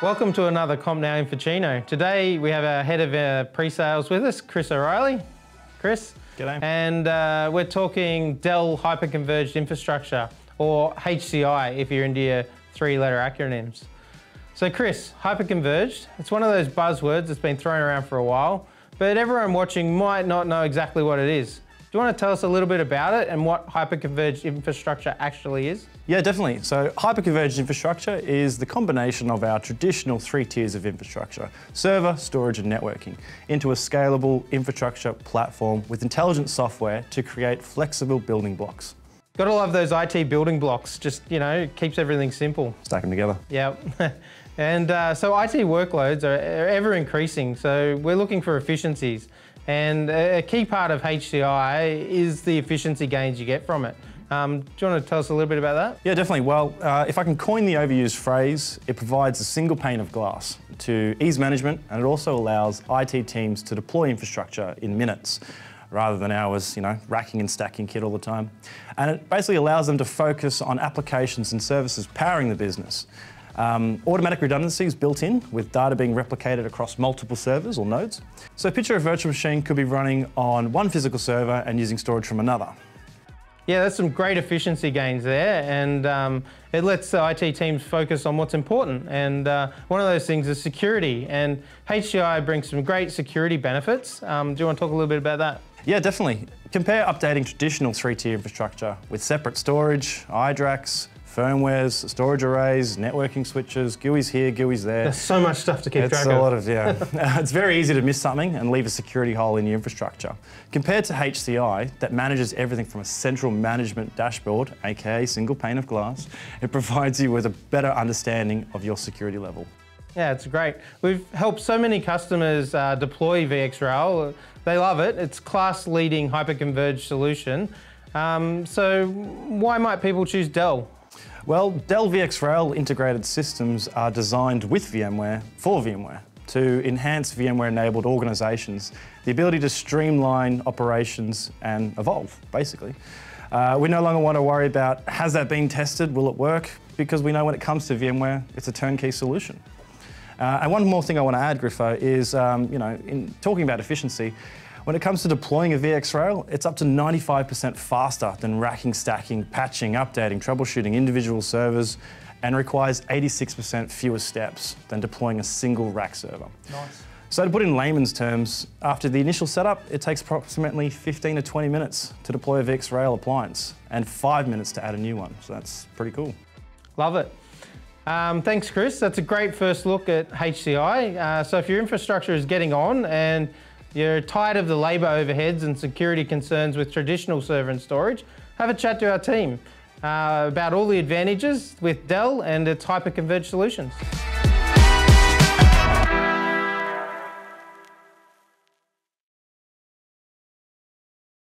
Welcome to another CompNow Infochino. Today we have our head of uh, pre-sales with us, Chris O'Reilly. Chris. G'day. And uh, we're talking Dell Hyperconverged Infrastructure, or HCI if you're into your three-letter acronyms. So Chris, hyperconverged, it's one of those buzzwords that's been thrown around for a while, but everyone watching might not know exactly what it is. Do you want to tell us a little bit about it and what hyperconverged infrastructure actually is? Yeah, definitely. So hyperconverged infrastructure is the combination of our traditional three tiers of infrastructure, server, storage and networking, into a scalable infrastructure platform with intelligent software to create flexible building blocks. Gotta love those IT building blocks, just, you know, keeps everything simple. Stack them together. Yeah. and uh, so IT workloads are, ever increasing, so we're looking for efficiencies. And a key part of HCI is the efficiency gains you get from it. Um, do you want to tell us a little bit about that? Yeah, definitely. Well, uh, if I can coin the overused phrase, it provides a single pane of glass to ease management and it also allows IT teams to deploy infrastructure in minutes rather than hours, you know, racking and stacking kit all the time. And it basically allows them to focus on applications and services powering the business. Um, automatic redundancy is built in with data being replicated across multiple servers or nodes. So picture a virtual machine could be running on one physical server and using storage from another. Yeah, that's some great efficiency gains there, and um, it lets the IT teams focus on what's important. And uh, one of those things is security, and HCI brings some great security benefits. Um, do you want to talk a little bit about that? Yeah, definitely. Compare updating traditional three-tier infrastructure with separate storage, iDRACs, firmwares, storage arrays, networking switches, GUIs here, GUIs there. There's so much stuff to keep it's track of. It's a lot of, yeah. it's very easy to miss something and leave a security hole in your infrastructure. Compared to HCI, that manages everything from a central management dashboard, aka single pane of glass, it provides you with a better understanding of your security level. Yeah, it's great. We've helped so many customers uh, deploy VxRail. They love it. It's class-leading hyperconverged solution. Um, so why might people choose Dell? Well, Dell VxRail integrated systems are designed with VMware for VMware to enhance VMware-enabled organizations, the ability to streamline operations and evolve, basically. Uh, we no longer want to worry about, has that been tested, will it work? Because we know when it comes to VMware, it's a turnkey solution. Uh, and one more thing I want to add, Griffo, is, um, you know, in talking about efficiency, when it comes to deploying a VxRail, it's up to 95% faster than racking, stacking, patching, updating, troubleshooting individual servers, and requires 86% fewer steps than deploying a single rack server. Nice. So to put in layman's terms, after the initial setup, it takes approximately 15 to 20 minutes to deploy a VxRail appliance and five minutes to add a new one. So that's pretty cool. Love it. Um, thanks, Chris. That's a great first look at HCI. Uh, so if your infrastructure is getting on and you're tired of the labour overheads and security concerns with traditional server and storage, have a chat to our team uh, about all the advantages with Dell and its hyper-converged solutions.